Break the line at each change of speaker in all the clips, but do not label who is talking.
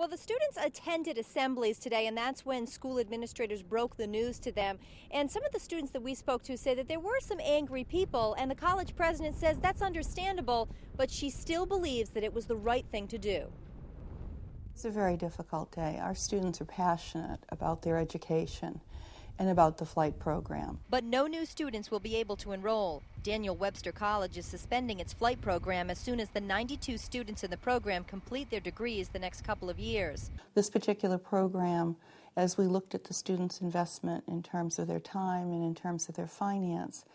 Well, the students attended assemblies today, and that's when school administrators broke the news to them. And some of the students that we spoke to say that there were some angry people, and the college president says that's understandable, but she still believes that it was the right thing to do.
It's a very difficult day. Our students are passionate about their education and about the flight program.
But no new students will be able to enroll. Daniel Webster College is suspending its flight program as soon as the 92 students in the program complete their degrees the next couple of years.
This particular program, as we looked at the students' investment in terms of their time and in terms of their finance,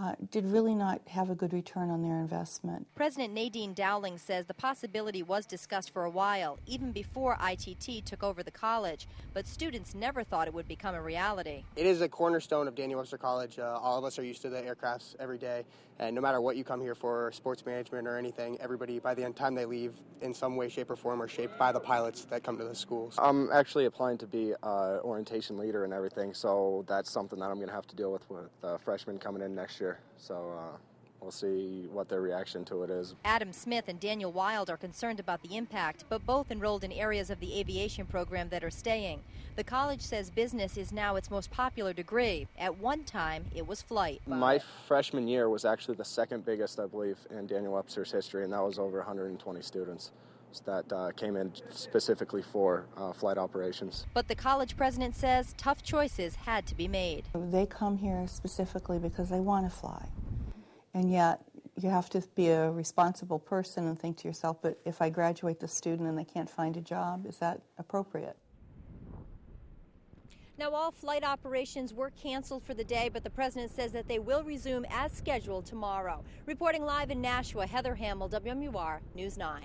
uh, did really not have a good return on their investment.
President Nadine Dowling says the possibility was discussed for a while, even before ITT took over the college, but students never thought it would become a reality.
It is a cornerstone of Daniel Webster College. Uh, all of us are used to the aircrafts every day, and no matter what you come here for, sports management or anything, everybody, by the end time they leave, in some way, shape, or form, are shaped by the pilots that come to the schools.
I'm actually applying to be uh, orientation leader and everything, so that's something that I'm going to have to deal with with uh, freshmen coming in next year. So uh, we'll see what their reaction to it is.
Adam Smith and Daniel Wild are concerned about the impact, but both enrolled in areas of the aviation program that are staying. The college says business is now its most popular degree. At one time, it was flight.
My freshman year was actually the second biggest, I believe, in Daniel Webster's history, and that was over 120 students that uh, came in specifically for uh, flight operations.
But the college president says tough choices had to be made.
They come here specifically because they want to fly. And yet, you have to be a responsible person and think to yourself, but if I graduate the student and they can't find a job, is that appropriate?
Now, all flight operations were canceled for the day, but the president says that they will resume as scheduled tomorrow. Reporting live in Nashua, Heather Hamill, WMUR News 9.